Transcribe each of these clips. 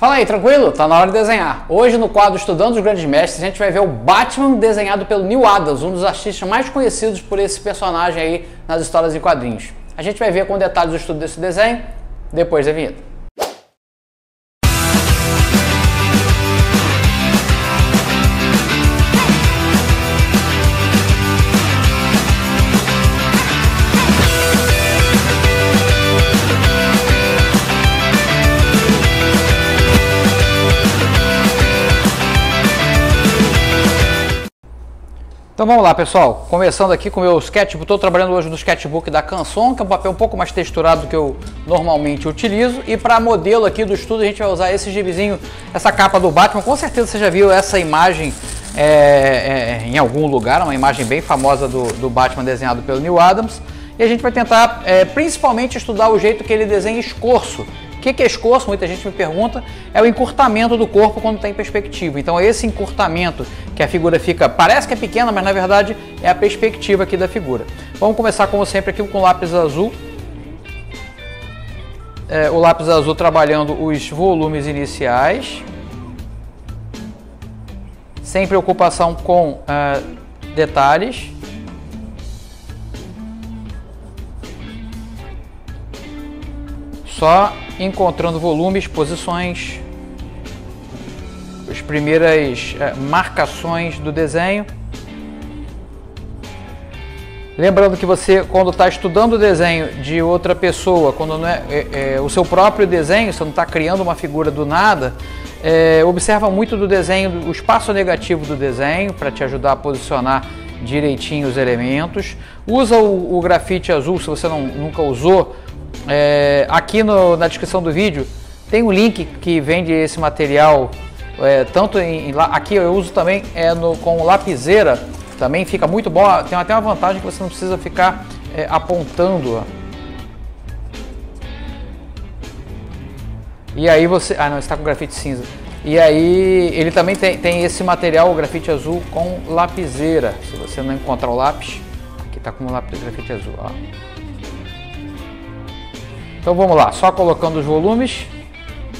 Fala aí, tranquilo? Tá na hora de desenhar. Hoje no quadro Estudando os Grandes Mestres, a gente vai ver o Batman desenhado pelo Neil Adams, um dos artistas mais conhecidos por esse personagem aí nas histórias em quadrinhos. A gente vai ver com detalhes o estudo desse desenho depois da vinheta. Então vamos lá, pessoal. Começando aqui com o meu sketchbook. Estou trabalhando hoje no sketchbook da Canson, que é um papel um pouco mais texturado do que eu normalmente utilizo. E para modelo aqui do estudo, a gente vai usar esse gibizinho, essa capa do Batman. Com certeza você já viu essa imagem é, é, em algum lugar, uma imagem bem famosa do, do, Batman desenhado pelo Neil Adams. E a gente vai tentar, é, principalmente, estudar o jeito que ele desenha escorço o que, é escorço? Muita gente me pergunta. É o encurtamento do corpo quando está em perspectiva. Então, esse encurtamento que a figura fica, parece que é pequena, mas na verdade é a perspectiva aqui da figura. Vamos começar, como sempre, aqui com o lápis azul. É, o lápis azul trabalhando os volumes iniciais. Sem preocupação com uh, detalhes. Só encontrando volumes, posições, as primeiras é, marcações do desenho. Lembrando que você, quando está estudando o desenho de outra pessoa, quando não é, é, é o seu próprio desenho, você não está criando uma figura do nada, é, observa muito do desenho, o espaço negativo do desenho, para te ajudar a posicionar direitinho os elementos. Usa o, o grafite azul, se você não, nunca usou, é, aqui no, na descrição do vídeo tem um link que vende esse material, é, tanto em, aqui eu uso também é no, com lapiseira, também fica muito bom, tem até uma vantagem que você não precisa ficar é, apontando. E aí você, ah não, está com grafite cinza. E aí ele também tem, tem esse material, o grafite azul com lapiseira. Se você não encontrar o lápis, aqui está com o lápis grafite azul, ó. Então vamos lá, só colocando os volumes,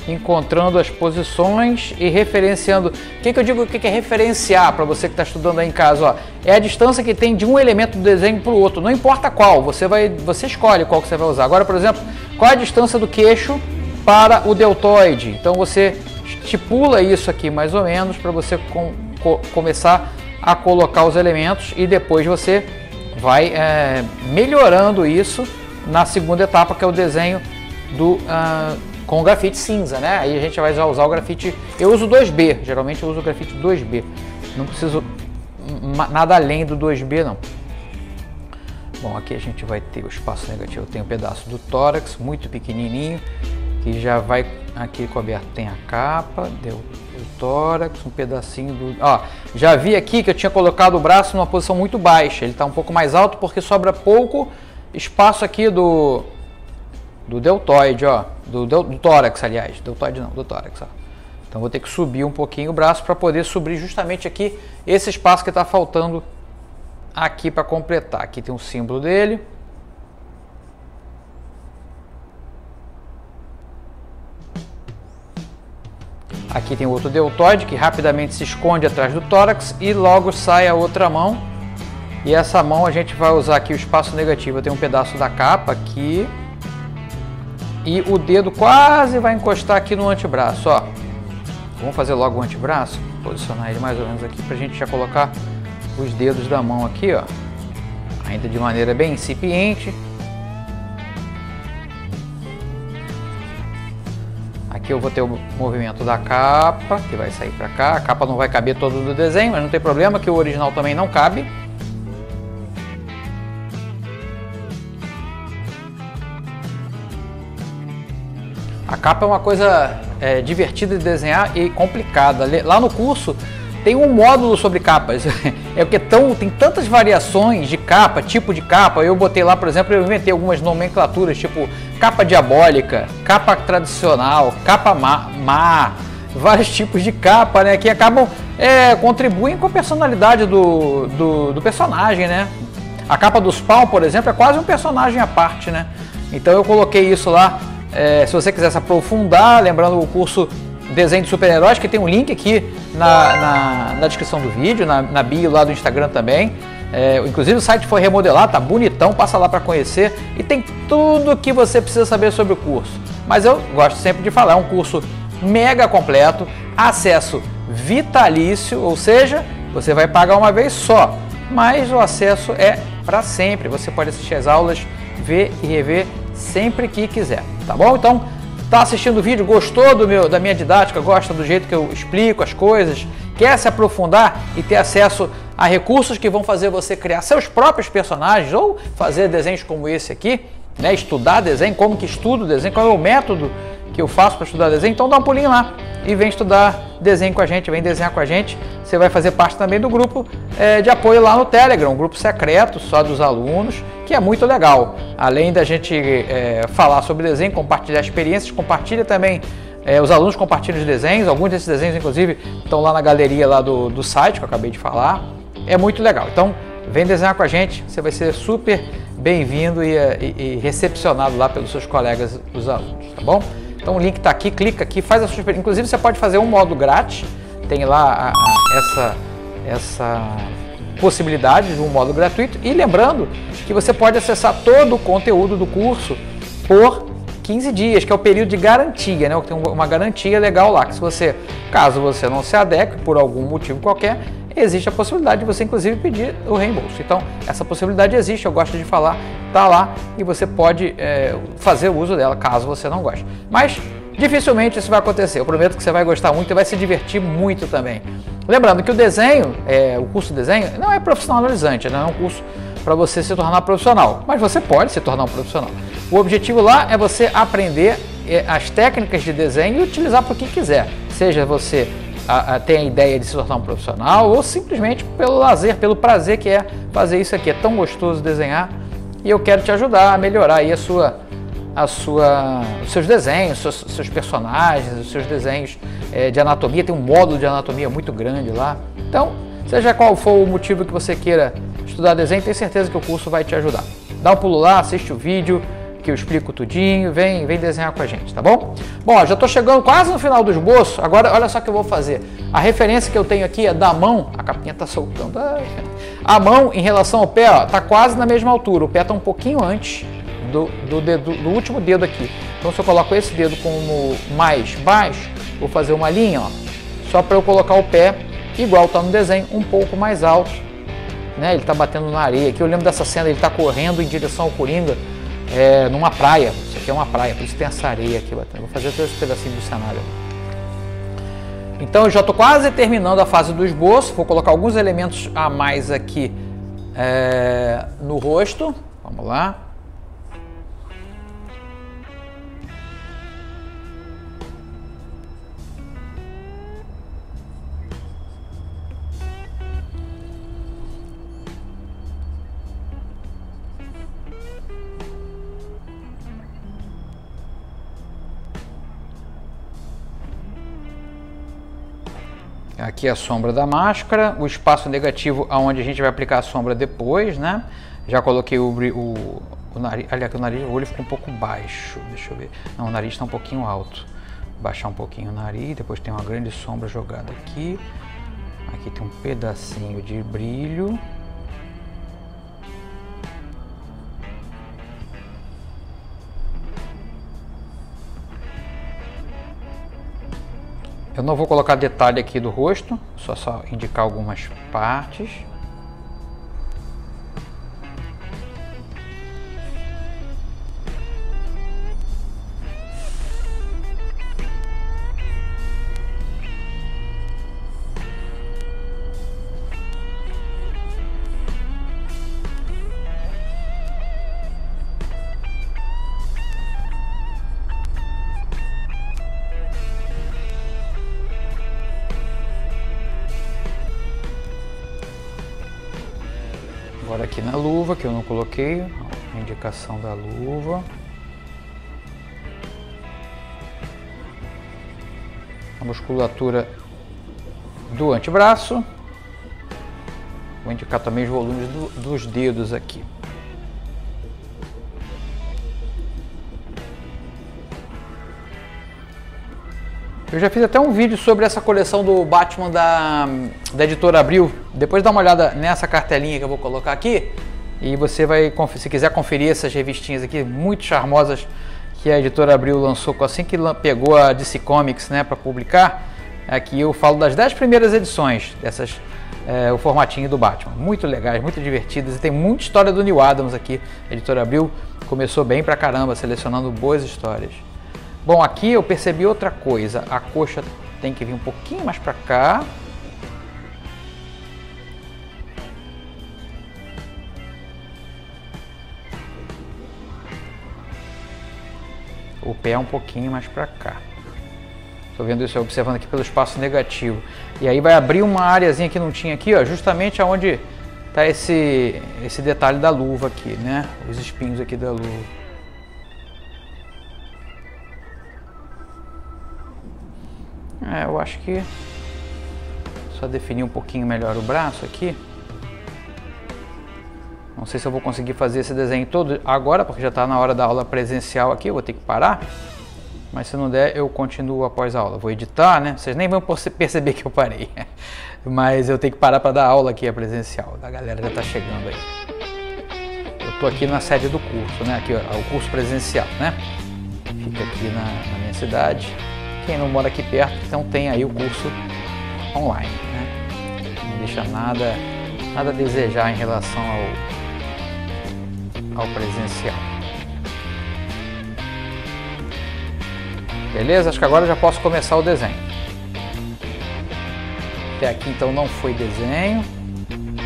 encontrando as posições e referenciando. O que, que eu digo que é referenciar para você que está estudando aí em casa? Ó, é a distância que tem de um elemento do desenho para o outro, não importa qual, você, vai, você escolhe qual que você vai usar. Agora, por exemplo, qual é a distância do queixo para o deltoide? Então você estipula isso aqui mais ou menos para você com, co, começar a colocar os elementos e depois você vai é, melhorando isso na segunda etapa, que é o desenho do, uh, com grafite cinza, né? Aí a gente vai usar o grafite, eu uso 2B, geralmente eu uso o grafite 2B, não preciso nada além do 2B não. Bom, aqui a gente vai ter o espaço negativo, tem um pedaço do tórax, muito pequenininho, que já vai aqui coberto, tem a capa, deu o tórax, um pedacinho do... Ó, já vi aqui que eu tinha colocado o braço numa posição muito baixa, ele está um pouco mais alto porque sobra pouco espaço aqui do, do deltoide, ó, do, do, do tórax, aliás, deltoide não, do tórax, ó. Então vou ter que subir um pouquinho o braço para poder subir justamente aqui esse espaço que está faltando aqui para completar. Aqui tem um símbolo dele. Aqui tem outro deltoide que rapidamente se esconde atrás do tórax e logo sai a outra mão e essa mão a gente vai usar aqui o espaço negativo. Tem um pedaço da capa aqui. E o dedo quase vai encostar aqui no antebraço, ó. Vamos fazer logo o antebraço. Posicionar ele mais ou menos aqui para a gente já colocar os dedos da mão aqui, ó. Ainda de maneira bem incipiente. Aqui eu vou ter o movimento da capa, que vai sair para cá. A capa não vai caber todo no desenho, mas não tem problema, que o original também não cabe. A capa é uma coisa é, divertida de desenhar e complicada. Lá no curso tem um módulo sobre capas. É porque tão, tem tantas variações de capa, tipo de capa. Eu botei lá, por exemplo, eu inventei algumas nomenclaturas, tipo capa diabólica, capa tradicional, capa má, má vários tipos de capa, né? Que acabam é, contribuem com a personalidade do, do, do personagem, né? A capa dos pau, por exemplo, é quase um personagem à parte, né? Então eu coloquei isso lá é, se você quiser se aprofundar, lembrando o curso desenho de super-heróis, que tem um link aqui na, na, na descrição do vídeo, na, na, bio lá do Instagram também. É, inclusive o site foi remodelado, tá bonitão, passa lá para conhecer e tem tudo que você precisa saber sobre o curso. Mas eu gosto sempre de falar, é um curso mega completo, acesso vitalício, ou seja, você vai pagar uma vez só, mas o acesso é para sempre. Você pode assistir as aulas, ver e rever sempre que quiser, tá bom? Então, tá assistindo o vídeo, gostou do meu, da minha didática, gosta do jeito que eu explico as coisas, quer se aprofundar e ter acesso a recursos que vão fazer você criar seus próprios personagens ou fazer desenhos como esse aqui, né? Estudar desenho, como que estudo desenho, qual é o método que eu faço para estudar desenho, então dá um pulinho lá e vem estudar desenho com a gente, vem desenhar com a gente. Você vai fazer parte também do grupo é, de apoio lá no Telegram, um grupo secreto só dos alunos, que é muito legal. Além da gente é, falar sobre desenho, compartilhar experiências, compartilha também é, os alunos compartilham os desenhos, alguns desses desenhos, inclusive, estão lá na galeria lá do, do site que eu acabei de falar. É muito legal. Então, vem desenhar com a gente, você vai ser super bem-vindo e, e, e recepcionado lá pelos seus colegas, os alunos, tá bom? Então o link está aqui, clica aqui, faz a sua. Inclusive você pode fazer um modo grátis, tem lá a, a, essa, essa possibilidade de um modo gratuito. E lembrando que você pode acessar todo o conteúdo do curso por 15 dias, que é o período de garantia, né? Tem uma garantia legal lá, que se você, caso você não se adeque por algum motivo qualquer, existe a possibilidade de você inclusive pedir o reembolso. Então, essa possibilidade existe, eu gosto de falar, tá lá e você pode é, fazer uso dela caso você não goste. Mas dificilmente isso vai acontecer. Eu prometo que você vai gostar muito e vai se divertir muito também. Lembrando que o desenho, é, o curso de desenho, não é profissionalizante, não é um curso para você se tornar profissional, mas você pode se tornar um profissional. O objetivo lá é você aprender é, as técnicas de desenho e utilizar para o que quiser, seja você a, a, tem a ideia de se tornar um profissional ou simplesmente pelo lazer, pelo prazer que é fazer isso aqui. É tão gostoso desenhar e eu quero te ajudar a melhorar aí a sua, a sua, os seus desenhos, seus, seus personagens, os seus desenhos é, de anatomia. Tem um módulo de anatomia muito grande lá. Então, seja qual for o motivo que você queira estudar desenho, tenho certeza que o curso vai te ajudar. Dá um pulo lá, assiste o vídeo que eu explico tudinho, vem, vem desenhar com a gente, tá bom? Bom, já estou chegando quase no final do esboço, agora olha só o que eu vou fazer. A referência que eu tenho aqui é da mão, a capinha está soltando, a mão em relação ao pé, ó, tá quase na mesma altura, o pé está um pouquinho antes do, do, dedo, do último dedo aqui. Então se eu coloco esse dedo como mais baixo, vou fazer uma linha, ó, só para eu colocar o pé igual está no desenho, um pouco mais alto, né? Ele está batendo na areia. Aqui eu lembro dessa cena, ele está correndo em direção ao Coringa é, numa praia. Isso aqui é uma praia, por isso tem essa areia aqui batendo. Vou fazer todo esse pedacinho do cenário. Então eu já estou quase terminando a fase do esboço. Vou colocar alguns elementos a mais aqui é, no rosto. Vamos lá. Aqui a sombra da máscara, o espaço negativo aonde a gente vai aplicar a sombra depois, né? Já coloquei o, o, o nariz, aliás, o nariz, o olho ficou um pouco baixo, deixa eu ver. Não, o nariz está um pouquinho alto. Baixar um pouquinho o nariz, depois tem uma grande sombra jogada aqui. Aqui tem um pedacinho de brilho. Eu não vou colocar detalhe aqui do rosto, só só indicar algumas partes. Agora aqui na luva, que eu não coloquei, a indicação da luva. A musculatura do antebraço. Vou indicar também os volumes do, dos dedos aqui. Eu já fiz até um vídeo sobre essa coleção do Batman da, da editora Abril. Depois dá uma olhada nessa cartelinha que eu vou colocar aqui. E você vai, se quiser conferir essas revistinhas aqui, muito charmosas, que a editora Abril lançou assim que pegou a DC Comics né, para publicar. Aqui eu falo das 10 primeiras edições dessas, é, o formatinho do Batman. Muito legais, muito divertidas e tem muita história do Neil Adams aqui. A editora Abril começou bem pra caramba, selecionando boas histórias. Bom, aqui eu percebi outra coisa. A coxa tem que vir um pouquinho mais para cá. O pé um pouquinho mais para cá. Estou vendo isso, observando aqui pelo espaço negativo. E aí vai abrir uma áreazinha que não tinha aqui, ó, justamente aonde está esse, esse detalhe da luva aqui, né? Os espinhos aqui da luva. É, eu acho que só definir um pouquinho melhor o braço aqui. Não sei se eu vou conseguir fazer esse desenho todo agora, porque já está na hora da aula presencial aqui, eu vou ter que parar. Mas se não der, eu continuo após a aula. Vou editar, né? Vocês nem vão perceber que eu parei. Mas eu tenho que parar para dar aula aqui a presencial. A galera já está chegando aí. Eu estou aqui na sede do curso, né? Aqui, ó, o curso presencial, né? Fica aqui na, na minha cidade. Quem não mora aqui perto, então tem aí o curso online. Né? Não deixa nada, nada a desejar em relação ao, ao presencial. Beleza? Acho que agora já posso começar o desenho. Até aqui então não foi desenho,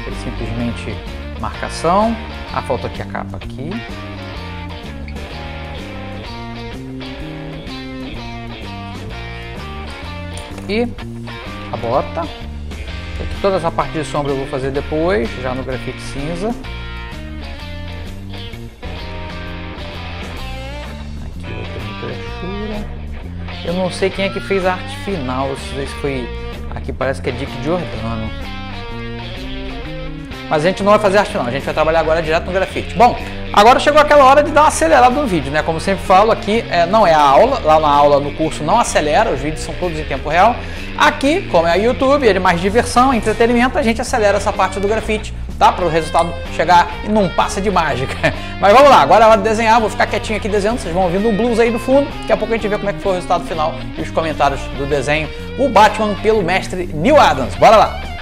foi simplesmente marcação. Ah, falta aqui a capa aqui. Aqui a bota. Aqui toda essa parte de sombra eu vou fazer depois, já no grafite cinza. Aqui outra brochura. Eu não sei quem é que fez a arte final, se foi... Aqui parece que é Dick Giordano. Mas a gente não vai fazer arte final, a gente vai trabalhar agora direto no grafite. Bom, Agora chegou aquela hora de dar uma acelerada no vídeo, né? Como sempre falo, aqui é, não é a aula, lá na aula, no curso não acelera, os vídeos são todos em tempo real. Aqui, como é o YouTube, ele é mais diversão, entretenimento, a gente acelera essa parte do grafite, tá? Para o resultado chegar e não passa de mágica. Mas vamos lá, agora é hora de desenhar, vou ficar quietinho aqui desenhando, vocês vão ouvindo um blues aí do fundo, daqui a pouco a gente vê como é que foi o resultado final e os comentários do desenho. O Batman pelo mestre Neil Adams. Bora lá!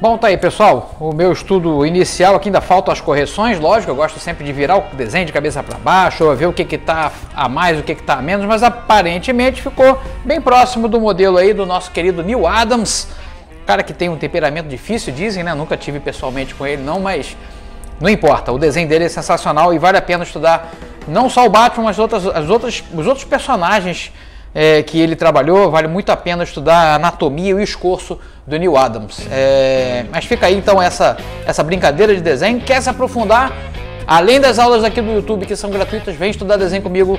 Bom, tá aí pessoal, o meu estudo inicial aqui ainda faltam as correções, lógico, eu gosto sempre de virar o desenho de cabeça para baixo, ver o que que tá a mais, o que que tá a menos, mas aparentemente ficou bem próximo do modelo aí do nosso querido Neil Adams, cara que tem um temperamento difícil, dizem, né? Nunca tive pessoalmente com ele não, mas não importa, o desenho dele é sensacional e vale a pena estudar não só o Batman, mas outras, as outras, os outros personagens é, que ele trabalhou, vale muito a pena estudar a anatomia e o escorço do Neil Adams. É, mas fica aí então essa, essa brincadeira de desenho. Quer se aprofundar? Além das aulas aqui do YouTube que são gratuitas, vem estudar desenho comigo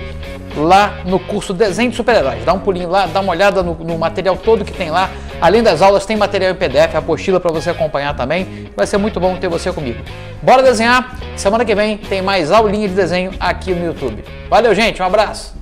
lá no curso Desenho de Super-Heróis. Dá um pulinho lá, dá uma olhada no, no, material todo que tem lá. Além das aulas, tem material em PDF, apostila para você acompanhar também. Vai ser muito bom ter você comigo. Bora desenhar? Semana que vem tem mais aulinha de desenho aqui no YouTube. Valeu, gente. Um abraço.